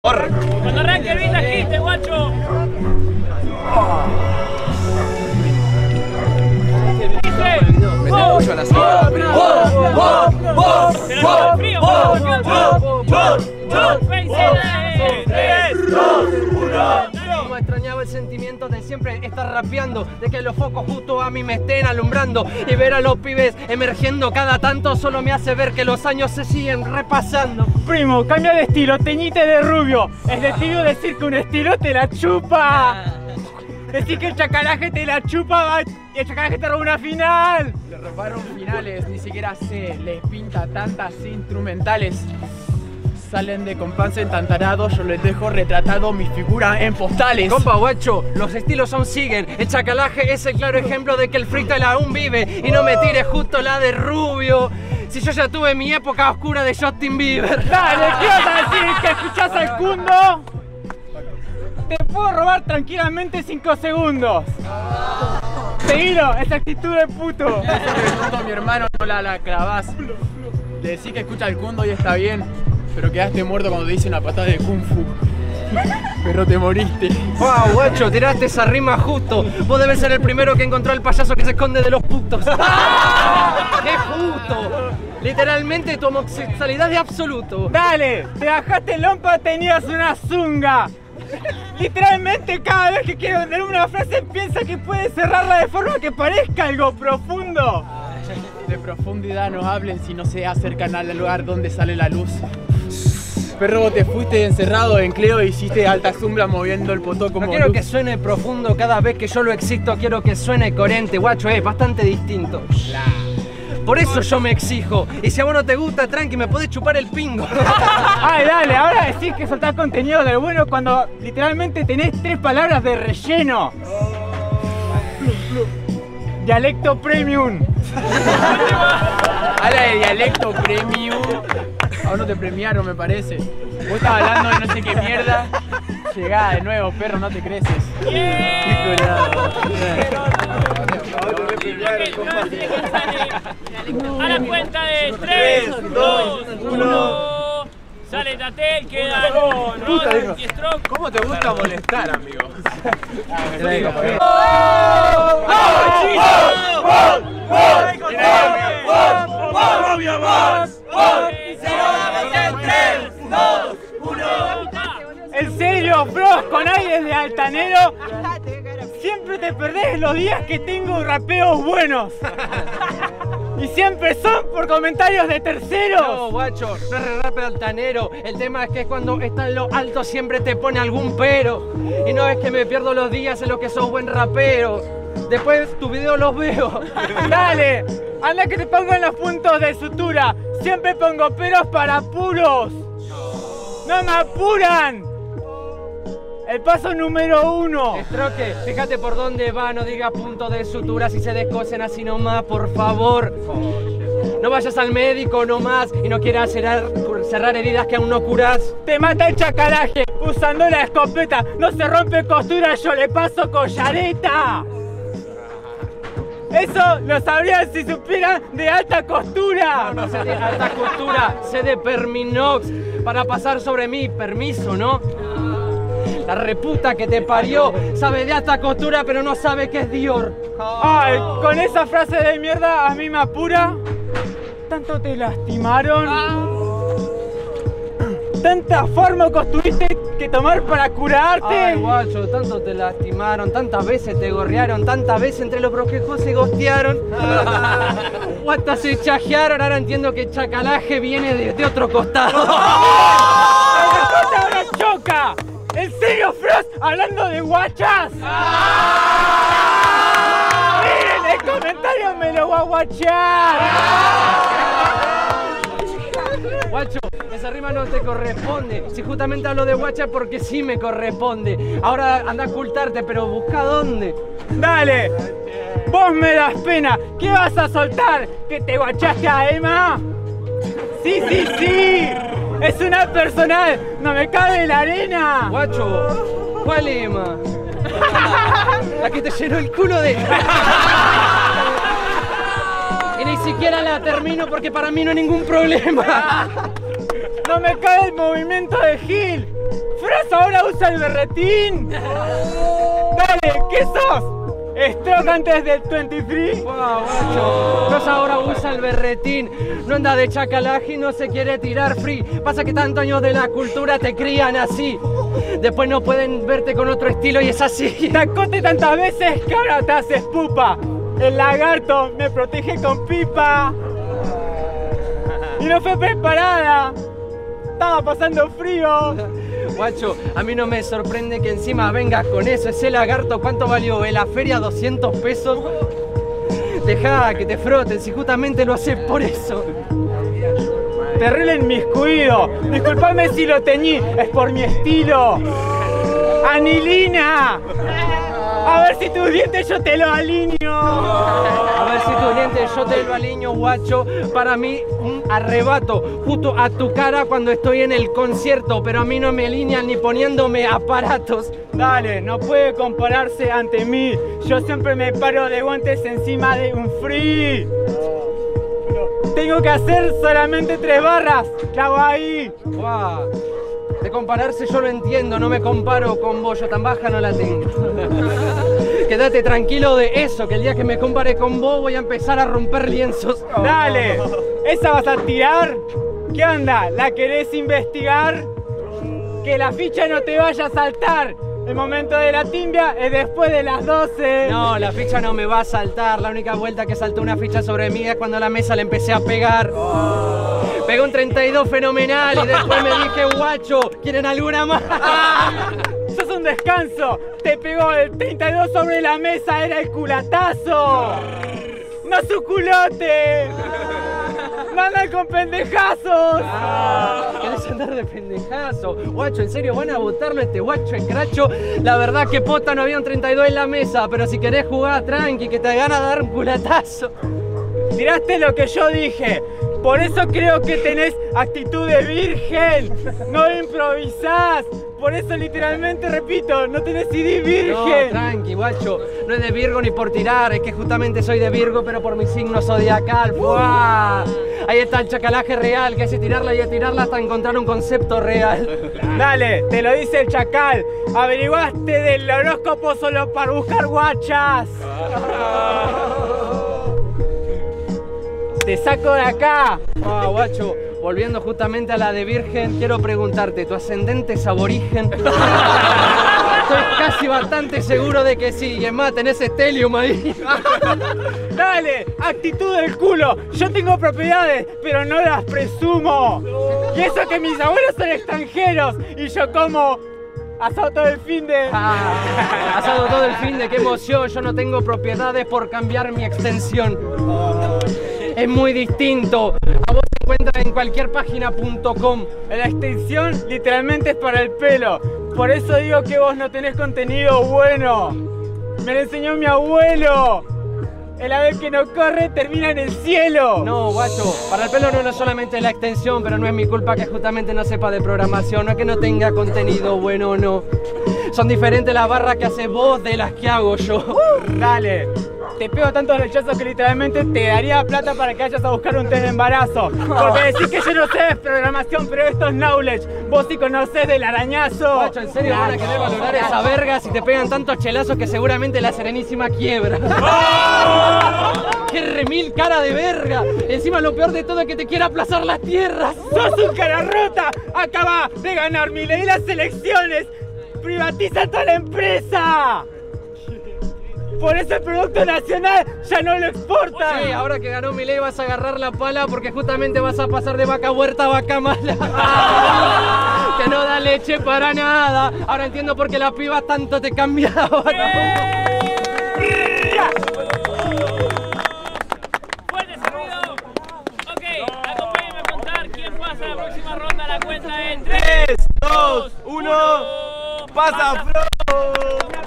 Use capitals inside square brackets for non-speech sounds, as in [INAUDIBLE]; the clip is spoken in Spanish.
Cuando arranque el beat agite, guacho. Dice, El sentimiento de siempre estar rapeando, de que los focos justo a mí me estén alumbrando y ver a los pibes emergiendo cada tanto solo me hace ver que los años se siguen repasando. Primo, cambia de estilo, teñite de rubio. Es de tibio decir que un estilo te la chupa. Decir que el chacalaje te la chupa y el chacalaje te roba una final. Le robaron finales, ni siquiera sé, les pinta tantas instrumentales. Salen de compás entantarados, yo les dejo retratado mi figura en postales. Compa guacho, los estilos aún siguen. El chacalaje es el claro ejemplo de que el freestyle aún vive. Y no me tires justo la de rubio. Si yo ya tuve mi época oscura de Justin Bieber. [LAUGHS] Dale, ¿qué vas a decir? ¿Que escuchás al Kundo? Te puedo robar tranquilamente 5 segundos. Seguilo, esa actitud de puto. [LAUGHS] Mi hermano, no la, la clavás. Le decís que escucha el cundo y está bien, pero quedaste muerto cuando te hice una patada de kung fu. Pero te moriste. Wow, guacho, tiraste esa rima justo. Vos debes ser el primero que encontró al payaso que se esconde de los putos. [LAUGHS] ¡Qué justo! Literalmente tu homosexualidad de absoluto. Dale, te bajaste lompa, tenías una zunga. Literalmente cada vez que quiero vender una frase piensa que puede cerrarla de forma que parezca algo profundo. De profundidad no hablen si no se acercan al lugar donde sale la luz. Perro, te fuiste encerrado en Cleo y hiciste alta sombra moviendo el potó como No quiero que suene profundo cada vez que yo lo existo, quiero que suene coherente, guacho, es bastante distinto. Por eso yo me exijo. Y si a vos no te gusta, tranqui, me podés chupar el pingo. [LAUGHS] Ay, dale, ahora decís que soltás contenido del bueno cuando literalmente tenés tres palabras de relleno. Dialecto premium. Habla de dialecto premium. Aún no te premiaron, me parece. Vos estabas hablando de no sé qué mierda. Llegá de nuevo, perro, no te creces. A la cuenta de 3, 2, 1. Sale Tatel, queda Rodan y Stroke. ¿Cómo te gusta molestar, amigo? En bros, con aires de altanero. Siempre te perdés los días que tengo rapeos buenos. Y siempre son por comentarios de No, terceros. guacho, no es rap altanero. El tema es que cuando está en lo alto siempre te pone algún pero. Y no es que me pierdo los días en los que sos buen rapero. Después tu video los veo. [LAUGHS] Dale, anda que te pongan los puntos de sutura. Siempre pongo peros para puros. No me apuran. El paso número uno. Estroque, fíjate por dónde va, no digas punto de sutura si se descosen así nomás, por favor. No vayas al médico nomás y no quieras cerrar, cerrar heridas que aún no curas. Te mata el chacalaje usando la escopeta. No se rompe costura, yo le paso collareta. Eso lo sabrían si supieran de alta costura. No sé de alta costura, sé de Perminox para pasar sobre mí, permiso, ¿no? La reputa que te parió sabe de alta costura pero no sabe qué es Dior. Ay, con esa frase de mierda a mí me apura. ¿Tanto te lastimaron? ¿Tanta fármacos tuviste que tomar para curarte? Ay, guacho, tanto te lastimaron, tantas veces te gorrearon, tantas veces entre los brosquejos se gostearon. [LAUGHS] hasta se chajearon, ahora entiendo que chacalaje viene de, de otro costado. [LAUGHS] ¿Hablando de guachas? ¡Miren, el comentario me lo voy a guachar! Guacho, esa rima no te corresponde. Si justamente hablo de guacha porque sí me corresponde. Ahora anda a ocultarte, pero busca dónde. ¡Dale! ¡Vos me das pena! ¿Qué vas a soltar? ¿Que te guachaste a Emma? ¡Sí, sí, sí! ¡Es una personal! ¡No me cabe en la arena! Guacho, ¿cuál Emma? [LAUGHS] La que te llenó el culo de. [LAUGHS] Y ni siquiera la termino porque para mí no hay ningún problema. ¡No me cae el movimiento de Gil! Frost ahora usa el berretín. [LAUGHS] Dale, ¿qué sos? Stroke antes del 23. Wow. Cross ahora usa el berretín. No anda de chacalaje y no se quiere tirar free. Pasa que tantos años de la cultura te crían así. Después no pueden verte con otro estilo y es así. [LAUGHS] Te acote tantas veces que ahora te haces pupa. El lagarto me protege con pipa. Y no fue preparada. Estaba pasando frío. Guacho, a mí no me sorprende que encima vengas con eso. Ese lagarto, ¿cuánto valió? ¿En la feria 200 pesos? Deja que te froten, si justamente lo haces por eso. Terrible inmiscuido. Disculpame si lo teñí, es por mi estilo. ¡Anilina! A ver si tus dientes yo te lo alineo. A ver si tus dientes yo te lo alineo, guacho. Para mí, un arrebato justo a tu cara cuando estoy en el concierto. Pero a mí no me alinean ni poniéndome aparatos. Dale, no puede compararse ante mí. Yo siempre me paro de guantes encima de un free. Tengo que hacer solamente tres barras. ¿Qué hago ahí? Guau. De compararse yo lo entiendo, no me comparo con vos, yo tan baja no la tengo. [LAUGHS] Quédate tranquilo de eso, que el día que me compare con vos voy a empezar a romper lienzos. [LAUGHS] Dale, ¿esa vas a tirar? ¿Qué onda? ¿La querés investigar? Que la ficha no te vaya a saltar. El momento de la timbia es después de las 12. No, la ficha no me va a saltar. La única vuelta que saltó una ficha sobre mí es cuando a la mesa le empecé a pegar. Pegó un 32 fenomenal y después me dije, guacho, ¿quieren alguna más? [LAUGHS] ¡Sos un descanso! Te pegó el 32 sobre la mesa, era el culatazo. ¡No su culote! ¡No andan con pendejazos! ¿Querés andar de pendejazo? Guacho, en serio, van a votarlo este guacho en cracho. La verdad que pota no había un 32 en la mesa, pero si querés jugar tranqui, que te gana dar un culatazo. Tiraste lo que yo dije. Por eso creo que tenés actitud de virgen. No improvisás. Por eso literalmente repito, no tenés CD No, virgen. tranqui, guacho. No es de Virgo ni por tirar, es que justamente soy de Virgo, pero por mi signo zodiacal. ¡Fua! Ahí está el chacalaje real, que hace tirarla y a tirarla hasta encontrar un concepto real. Dale, te lo dice el chacal. Averiguaste del horóscopo solo para buscar guachas. Te saco de acá. Ah, guacho, volviendo justamente a la de Virgen, quiero preguntarte, ¿tu ascendente es aborigen? [LAUGHS] Estoy casi bastante seguro de que sí, y es más, tenés Stelium ahí. [LAUGHS] Dale, actitud del culo. Yo tengo propiedades, pero no las presumo. Y eso que mis abuelos son extranjeros y yo como asado todo el fin de... Ah, pasado todo el fin de qué emoción, yo no tengo propiedades por cambiar mi extensión. Es muy distinto. A vos te encuentras en cualquier página.com. La extensión literalmente es para el pelo. Por eso digo que vos no tenés contenido bueno. Me lo enseñó mi abuelo. El ave que no corre termina en el cielo. No, guacho, para el pelo no es solamente la extensión, pero no es mi culpa que justamente no sepa de programación, no es que no tenga contenido bueno o no. Son diferentes las barras que haces vos de las que hago yo. Dale. Te pego tantos rechazos que literalmente te daría plata para que vayas a buscar un test de embarazo. Porque [LAUGHS] decís que yo no sé de programación, pero esto es knowledge. Vos sí conocés del arañazo. Guacho, en serio van a querer valorar esa verga si te pegan tantos chelazos que seguramente la serenísima quiebra. [LAUGHS] ¡Qué remil cara de verga! Encima lo peor de todo es que te quiere aplazar las tierras. ¡Sos un cara rota! Acaba de ganar mi ley las elecciones. ¡Privatiza toda la empresa! Por eso el producto nacional ya no lo exportan. Sí, ahora que ganó mi ley vas a agarrar la pala porque justamente vas a pasar de vaca huerta a vaca mala. [LAUGHS] que no da leche para nada. Ahora entiendo por qué la piba tanto te cambiaba. ¡Fuerte ese ronda la cuenta en 3, 2, 1. ¡Pasa, Flo!